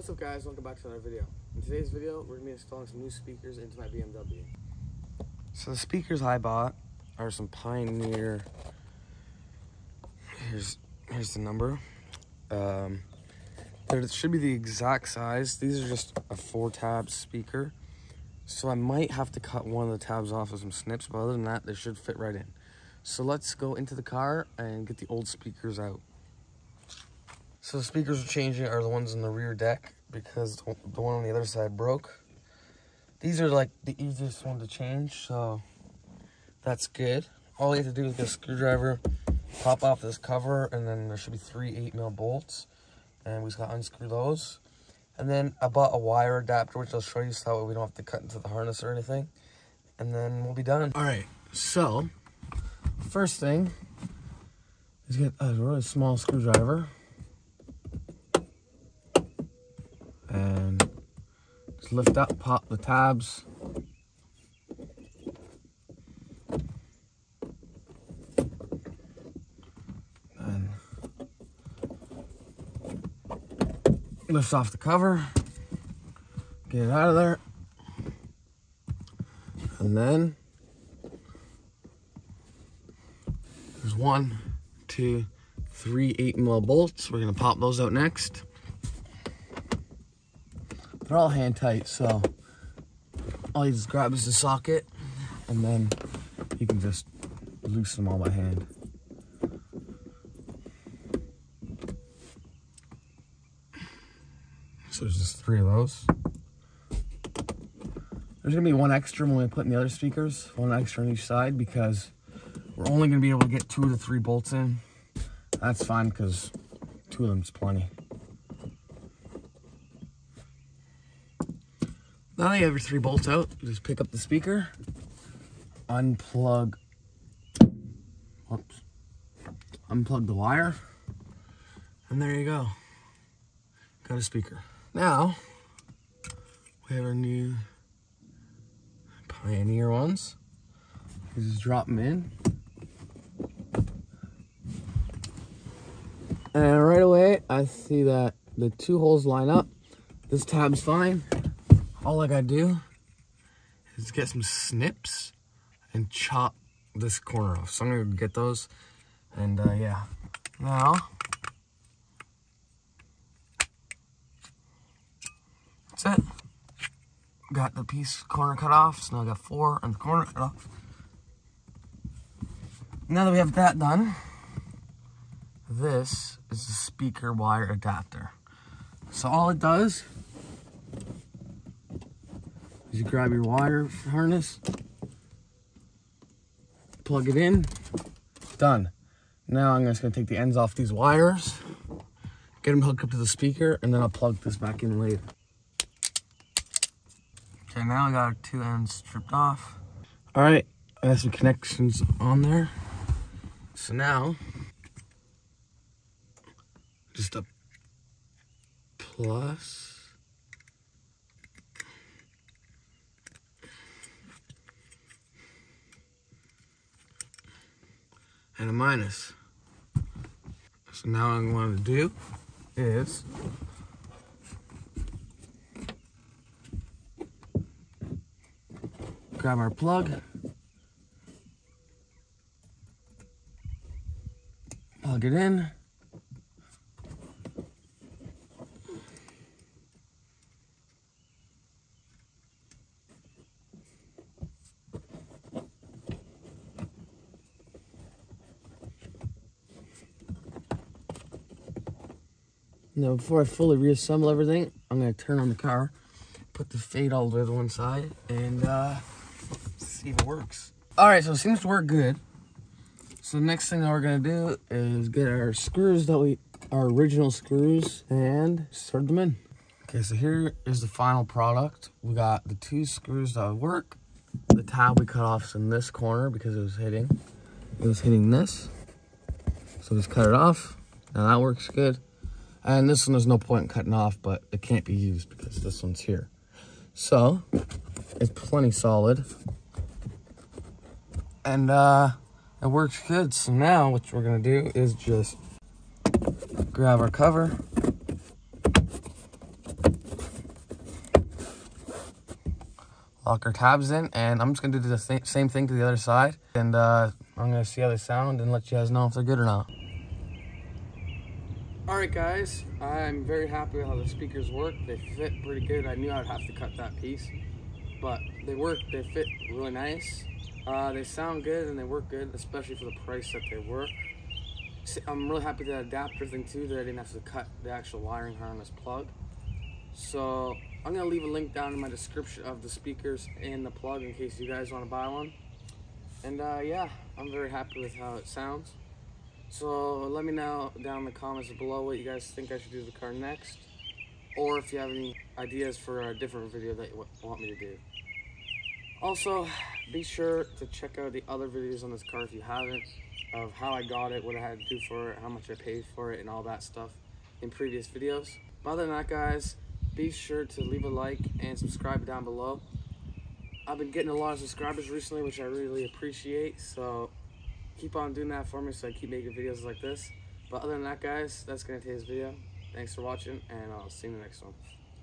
What's up guys, welcome back to another video. In today's video, we're to be installing some new speakers into my BMW. So the speakers I bought are some Pioneer, here's, here's the number. Um, there should be the exact size. These are just a four tab speaker. So I might have to cut one of the tabs off with some snips, but other than that, they should fit right in. So let's go into the car and get the old speakers out. So the speakers are changing are the ones in the rear deck because the one on the other side broke. These are like the easiest one to change, so that's good. All you have to do is get a screwdriver, pop off this cover, and then there should be three 8 mil bolts. And we just got to unscrew those. And then I bought a wire adapter, which I'll show you so that way we don't have to cut into the harness or anything. And then we'll be done. All right, so first thing is get a really small screwdriver. And lift up, pop the tabs. And lift off the cover. Get it out of there. And then there's one, two, three 8 mil bolts. We're gonna pop those out next. They're all hand tight, so all you just grab is the socket and then you can just loosen them all by hand. So there's just three of those. There's gonna be one extra when we put in the other speakers, one extra on each side because we're only gonna be able to get two to three bolts in. That's fine because two of them's plenty. Now that you have your three bolts out, just pick up the speaker, unplug, whoops, unplug the wire, and there you go. Got a speaker. Now, we have our new Pioneer ones. You just drop them in. And right away, I see that the two holes line up. This tab's fine all I gotta do is get some snips and chop this corner off. So I'm gonna get those and uh, yeah. Now, that's it. Got the piece corner cut off, so now I got four on the corner cut off. Now that we have that done, this is the speaker wire adapter. So all it does you grab your wire harness, plug it in, done. Now I'm just gonna take the ends off these wires, get them hooked up to the speaker, and then I'll plug this back in later. Okay, now I got two ends stripped off. All right, I have some connections on there. So now, just a plus and a minus. So now what I'm going to do is grab our plug, plug it in, Before I fully reassemble everything, I'm going to turn on the car, put the fade all the way to one side, and uh, see if it works. All right, so it seems to work good. So the next thing that we're going to do is get our screws that we, our original screws, and start them in. Okay, so here is the final product. We got the two screws that work. The tab we cut off is in this corner because it was hitting. It was hitting this. So just cut it off. Now that works good. And this one, there's no point in cutting off, but it can't be used because this one's here. So, it's plenty solid. And uh, it works good. So now what we're going to do is just grab our cover. Lock our tabs in, and I'm just going to do the same thing to the other side. And uh, I'm going to see how they sound and let you guys know if they're good or not. All right, guys, I'm very happy with how the speakers work. They fit pretty good. I knew I'd have to cut that piece, but they work, they fit really nice. Uh, they sound good and they work good, especially for the price that they were. I'm really happy with the adapter thing too, that I didn't have to cut the actual wiring harness plug. So I'm gonna leave a link down in my description of the speakers and the plug in case you guys wanna buy one. And uh, yeah, I'm very happy with how it sounds. So let me know down in the comments below what you guys think I should do to the car next. Or if you have any ideas for a different video that you want me to do. Also, be sure to check out the other videos on this car if you haven't of how I got it, what I had to do for it, how much I paid for it, and all that stuff in previous videos. But other than that, guys, be sure to leave a like and subscribe down below. I've been getting a lot of subscribers recently, which I really appreciate, so keep on doing that for me so I keep making videos like this. But other than that, guys, that's going to be today's video. Thanks for watching, and I'll see you in the next one.